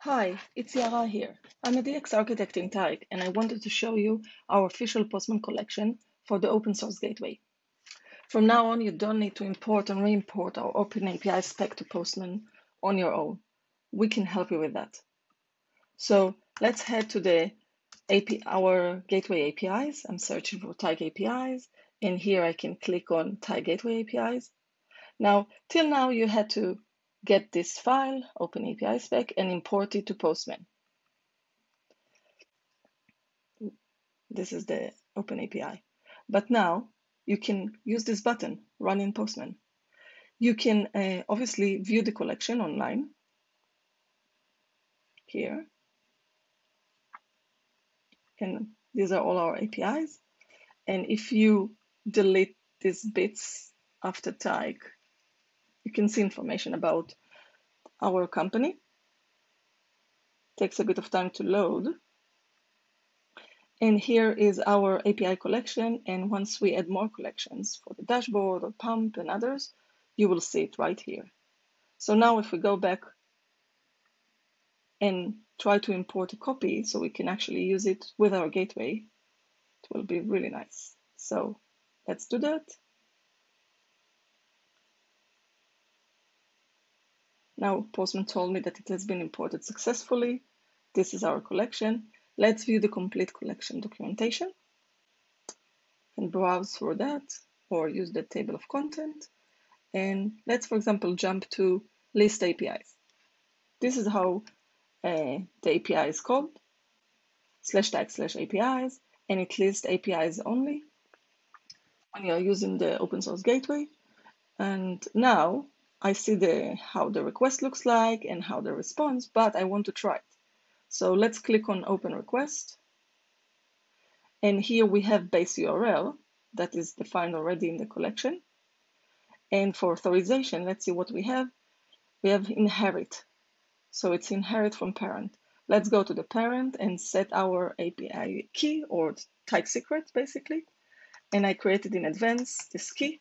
Hi, it's Yara here. I'm a DX architect in Tyk, and I wanted to show you our official Postman collection for the open source gateway. From now on, you don't need to import and re-import our Open API spec to Postman on your own. We can help you with that. So let's head to the AP, our gateway APIs. I'm searching for Tyk APIs, and here I can click on Tyk Gateway APIs. Now, till now, you had to get this file, open API spec, and import it to Postman. This is the open API. But now you can use this button, run in Postman. You can uh, obviously view the collection online here. And these are all our APIs. And if you delete these bits after Tyk, you can see information about our company. Takes a bit of time to load. And here is our API collection. And once we add more collections for the dashboard or pump and others, you will see it right here. So now if we go back and try to import a copy so we can actually use it with our gateway, it will be really nice. So let's do that. Now Postman told me that it has been imported successfully. This is our collection. Let's view the complete collection documentation and browse through that or use the table of content. And let's, for example, jump to list APIs. This is how uh, the API is called, slash Tyk slash APIs, and it lists APIs only when you're using the open source gateway. And now I see the how the request looks like and how the response, but I want to try it. So let's click on open request. And here we have base URL that is defined already in the collection. And for authorization, let's see what we have. We have inherit. So it's inherit from parent. Let's go to the parent and set our API key or Tyk secret basically. And I created in advance this key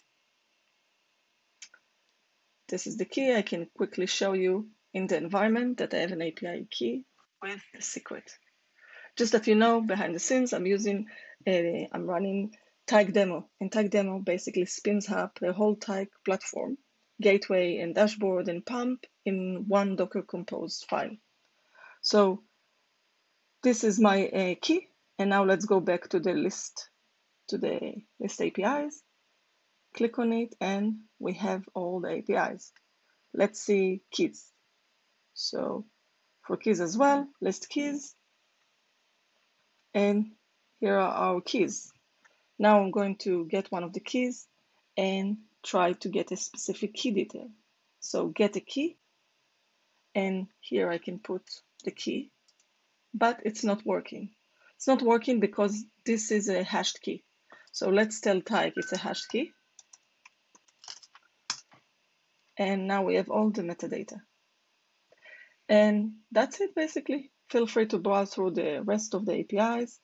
this is the key. I can quickly show you in the environment that I have an API key with the secret. Just that you know, behind the scenes, I'm using, a, I'm running Tyk Demo, and Tyk Demo basically spins up the whole Tyk platform, gateway and dashboard and pump in one Docker Compose file. So this is my uh, key, and now let's go back to the list, to the list APIs click on it and we have all the APIs. Let's see keys. So for keys as well, list keys. And here are our keys. Now I'm going to get one of the keys and try to get a specific key detail. So get a key, and here I can put the key, but it's not working. It's not working because this is a hashed key. So let's tell Tyk it's a hashed key. And now we have all the metadata. And that's it basically. Feel free to browse through the rest of the APIs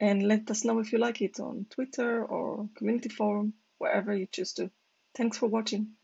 and let us know if you like it on Twitter or community forum, wherever you choose to. Thanks for watching.